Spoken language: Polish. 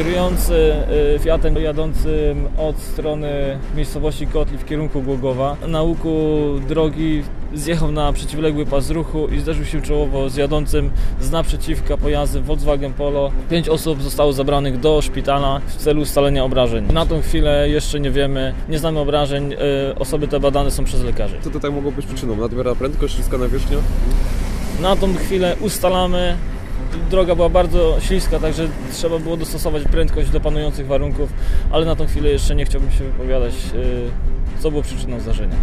Kierujący y, Fiatem jadącym od strony miejscowości Kotli w kierunku Głogowa na łuku drogi zjechał na przeciwległy pas ruchu i zderzył się czołowo z jadącym z naprzeciwka pojazdem Volkswagen Polo. Pięć osób zostało zabranych do szpitala w celu ustalenia obrażeń. Na tą chwilę jeszcze nie wiemy, nie znamy obrażeń, y, osoby te badane są przez lekarzy. Co tutaj mogło być przyczyną? Nadmiarna prędkość, śliska nawierzchnia? Na tą chwilę ustalamy. Droga była bardzo śliska, także trzeba było dostosować prędkość do panujących warunków, ale na tą chwilę jeszcze nie chciałbym się wypowiadać, y, co było przyczyną zdarzenia.